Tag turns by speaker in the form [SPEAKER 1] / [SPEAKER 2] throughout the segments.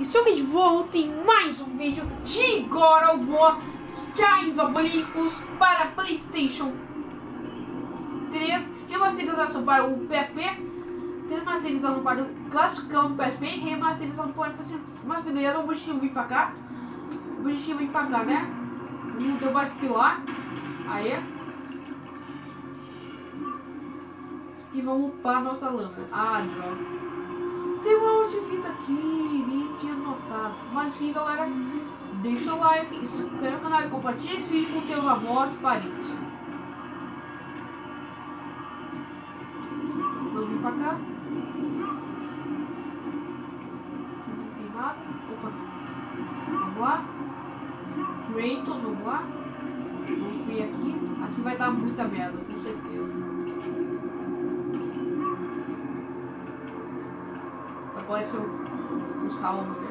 [SPEAKER 1] Estou aqui de volta em mais um vídeo de God of War Diabólicos para Playstation 3 Remasterização para o PSP Remasterização para o classicão do PSP Remasterização para o PSP Mas beleza, o bichinho vir pra cá. O bichinho vir pra cá, né? Não deu mais pilar Aí. E vamos para a nossa lâmina. Ah, droga tem uma outra vida aqui, nem tinha notado. Mas enfim, galera, deixa o like, se inscreve no canal e compartilha esse vídeo com teus avós e parentes. O, o salmo, né?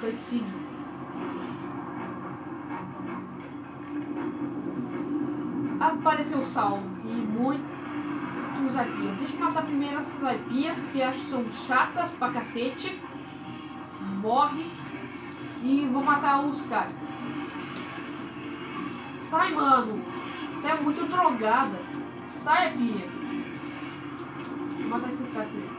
[SPEAKER 1] Cutscene. Apareceu o salmo e muitos arpias. Deixa eu matar primeiro essas arpias que acho que são chatas pra cacete. Morre. E vou matar os caras. Sai, mano. Você é muito drogada. Sai, Pia. Mata esse cara aqui.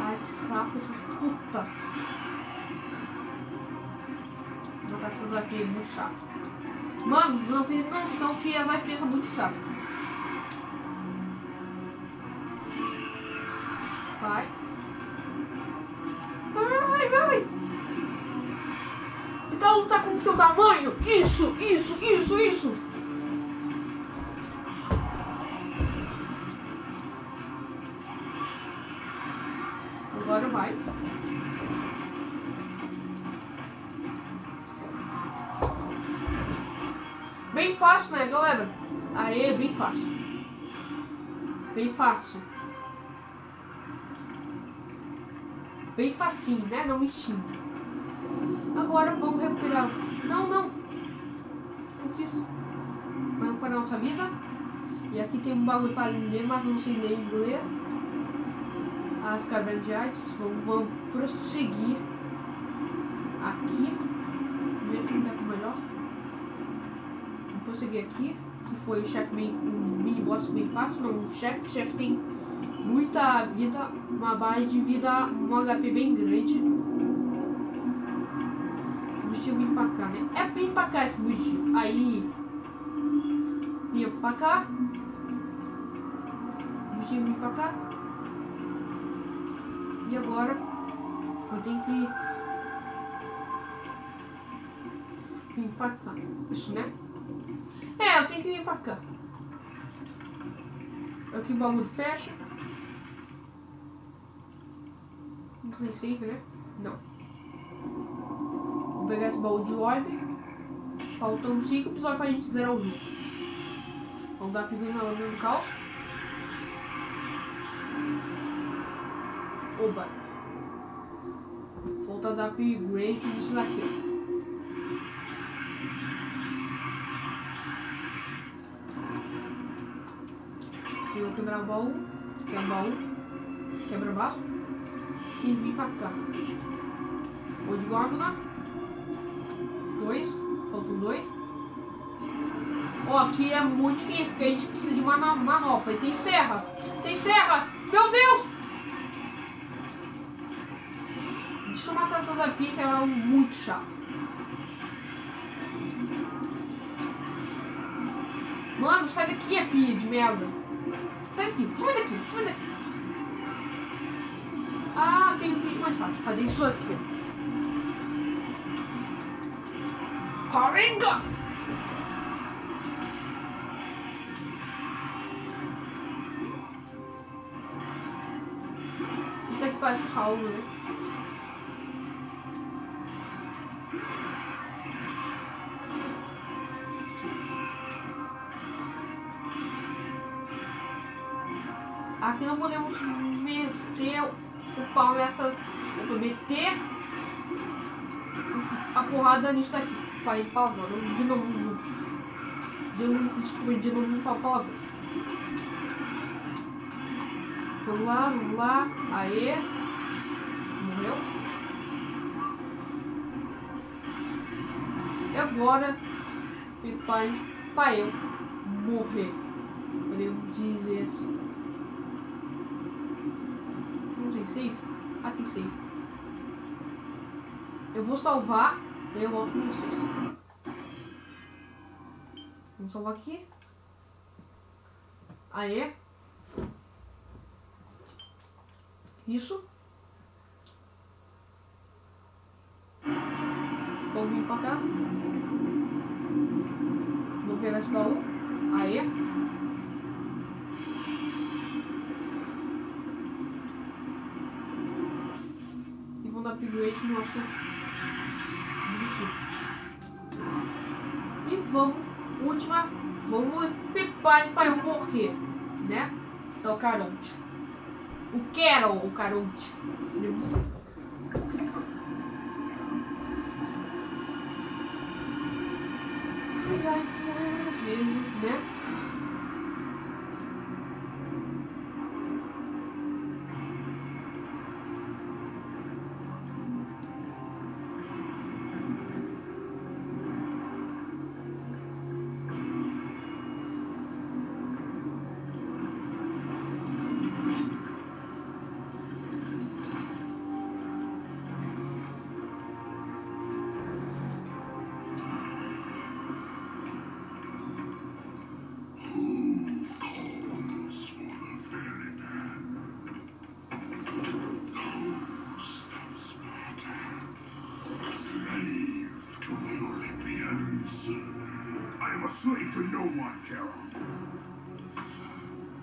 [SPEAKER 1] Ai, que saco, essa puta. Vou botar tudo aqui, muito chato. Mano, não fiz noção que ela vai ficar muito chato. Vai, tamanho. Isso, isso, isso, isso. Agora vai. Bem fácil, né, galera? Aê, bem fácil. Bem fácil. Bem facinho, né? Não me xinga. Agora vamos recuperar. Não, não. Eu fiz. Vamos para a nossa vida. E aqui tem um bagulho para ler, mas não sei ler ler. As cavernas de artes. Vamos, vamos prosseguir aqui. Ver quem tá com melhor. Vamos prosseguir aqui. Que foi o chefe bem. Um mini boss bem fácil. Não, o chefe. O chefe tem muita vida. Uma base de vida. Um HP bem grande pra cá esse bichinho. Aí. Vinha pra cá. O bichinho vir pra cá. E agora eu tenho que vir pra cá. Isso, né? É, eu tenho que vir pra cá. Aqui o bagulho fecha. Não tem safe, né? Não pegar esse baú de orbe. Faltam 5 episódios pra gente zerar o jogo. Vamos dar figurinha na lâmina do caos. Oba. Falta dar upgrade nisso daqui. Eu vou quebrar o baú. Quebra baú. Quebra o baixo. E vir pra cá. Vou de górgona dois. Dois. Ó, aqui é muito difícil, porque a gente precisa de uma manopla. E tem serra. Tem serra! Meu Deus! Deixa eu matar essas aqui, que é muito chato. Mano, sai daqui, aqui, de merda. Sai daqui, sai daqui, sai daqui. Ah, tem um vídeo mais fácil. Fazer isso aqui. Coringa! Isso aqui parece calmo, falei palavrão, de novo. De novo, desculpa, de novo falo palavrão. Vamos lá, vamos lá. Aê. Morreu. E agora, meu pai, pai, eu morrer. Podemos dizer assim. Não sei, safe? Aqui, safe. Eu vou salvar e eu volto com vocês. Vamos salvar aqui. Aê. Isso. Vou vir pra cá. Vou pegar esse baú. Aê. E vou dar upgrade no nosso E vamos, vamos preparar para eu morrer, né? É o Caronte. O Carol, o Caronte. Vezes, né?
[SPEAKER 2] To no one, Charon.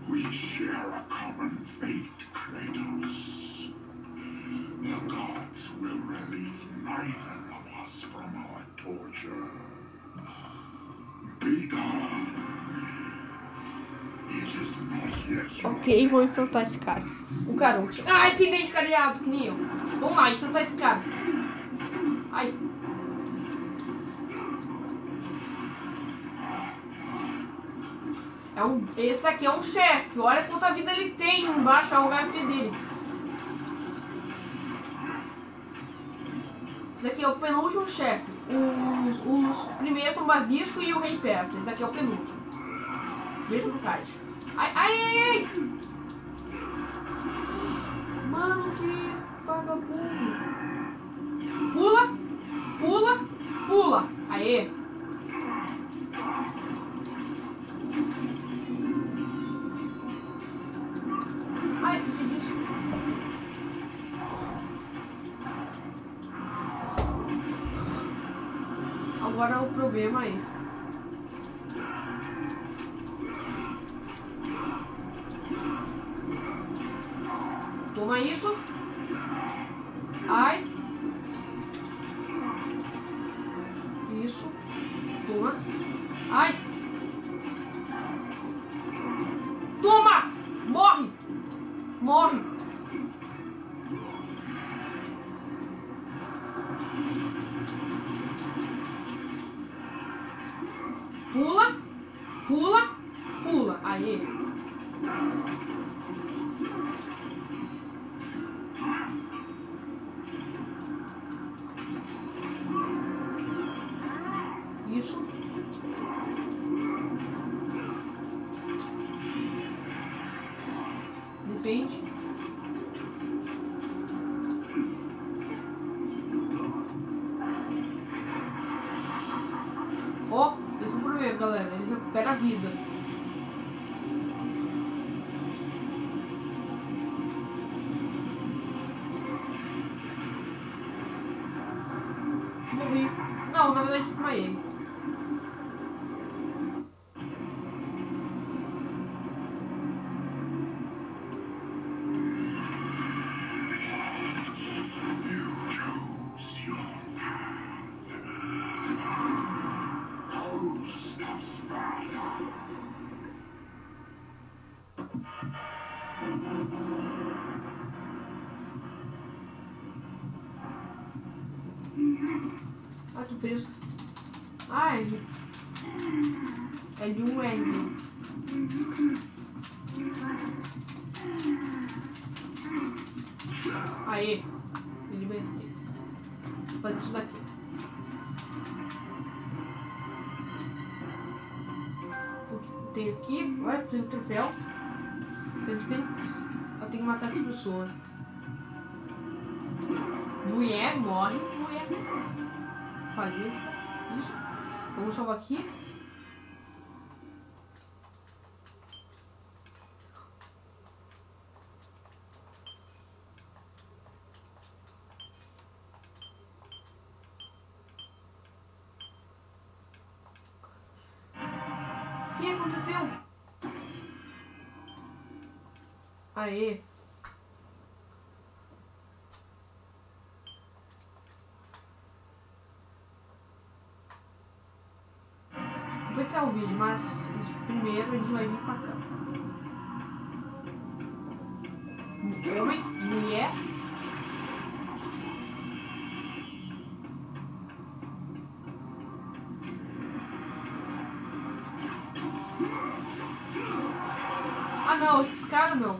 [SPEAKER 2] We share a common fate, Kratos. The gods will release neither of us from our torture. Be gone. It is not yet
[SPEAKER 1] Ok, vou enfrentar esse cara. O Caronte. Ai, tem dente careado, que nem eu. Vamos lá, enfrentar esse cara. Ai. É um, esse aqui é um chefe. Olha quanta vida ele tem embaixo, é o HP dele. Esse daqui é o penúltimo chefe. Os, os primeiros são o Basisco e o Rei Perto. Esse daqui é o penúltimo. Veja do cais. Ai, ai, ai, ai! Mano, que vagabundo. Pula, pula, pula. Aê. Agora o Ah, tô preso. Eng. É de um Eng. Aê. Me libertei. Vou fazer isso daqui. Tem aqui? Olha, tem um troféu. Eu tenho que matar as pessoas. Mulher, morre. Mulher. Fazer isso. Vamos salvar aqui. O que aconteceu? Aê. Ah não, esse cara não.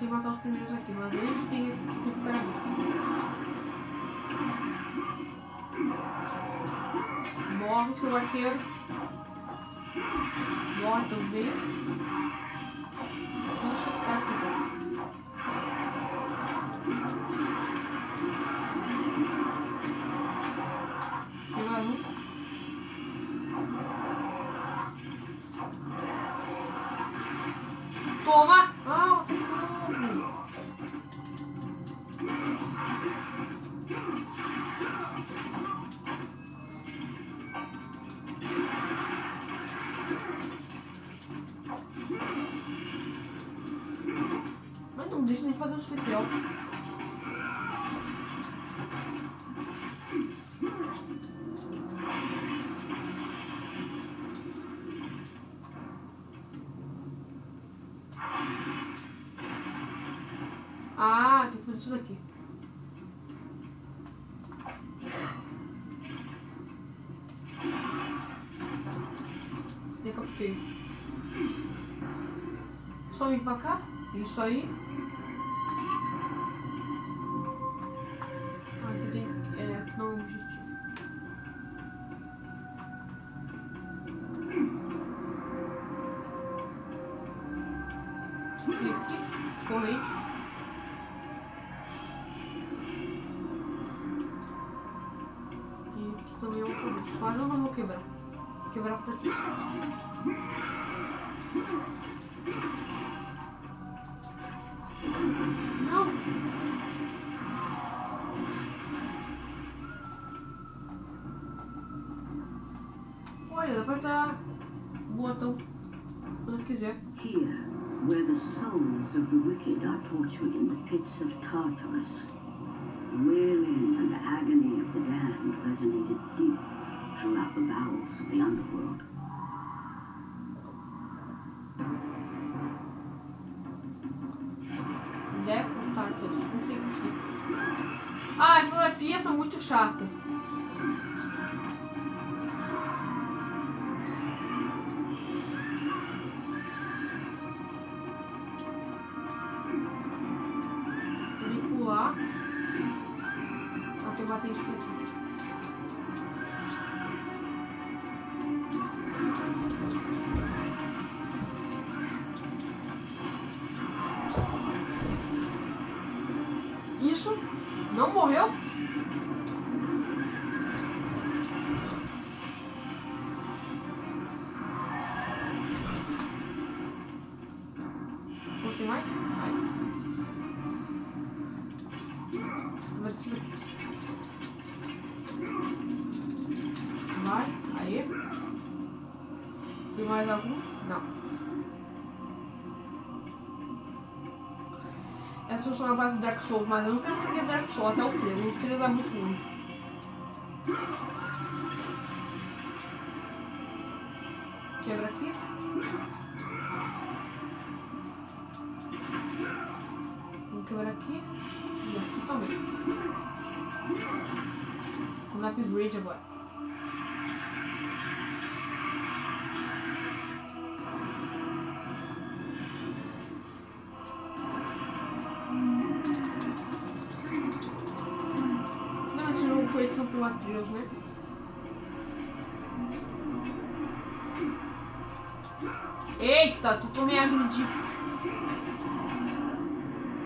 [SPEAKER 1] Tem que matar os primeiros aqui, mas eles têm que recuperar. Morre, seu arqueiro. Morre também. Decapitei. Só vir pra cá. Isso aí. E um. Mas eu não vou quebrar. Vou quebrar por aqui. Não! Olha, botão quando quiser.
[SPEAKER 3] Here, where the souls of the wicked are tortured in the pits of Tartarus, wailing and agony of the damned resonated deep throughout the bowels of the underworld.
[SPEAKER 1] Deco, tá, aqui, não sei o que. Ah, as fotografias são muito chatas. Não morreu? Mas eu não quero pegar Dark Souls até o 3. O 3 é muito ruim. Quebra aqui. Vou quebrar aqui. E aqui também. Vamos upgrade agora. Eita, tu tomei a de...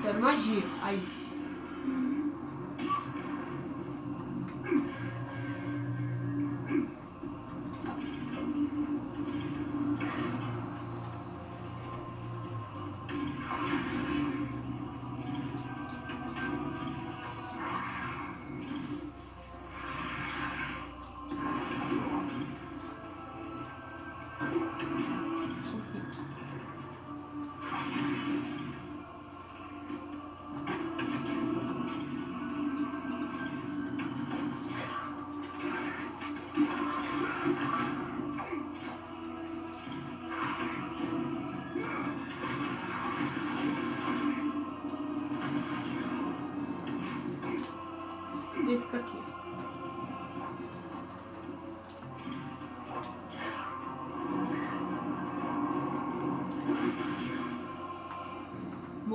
[SPEAKER 1] Quero magia. Aí.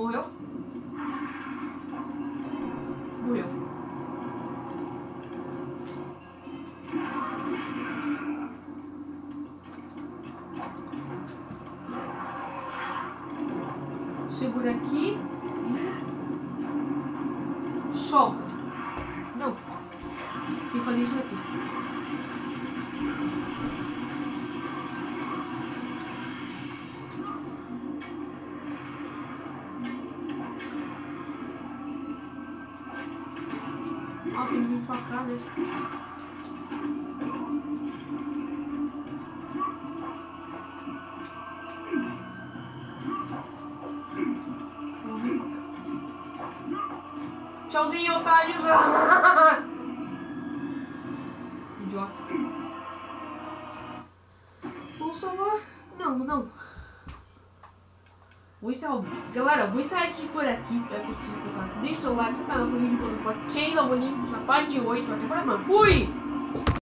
[SPEAKER 1] Morreu? Morreu. Vir pra cá. Tchauzinho, otários! Idiota. Vamos salvar. Não, não. Vou encerrar. Galera, vou de por aqui. Deixa o like no canal pro vídeo quando for. Change o link na parte 8. Até a próxima. Fui!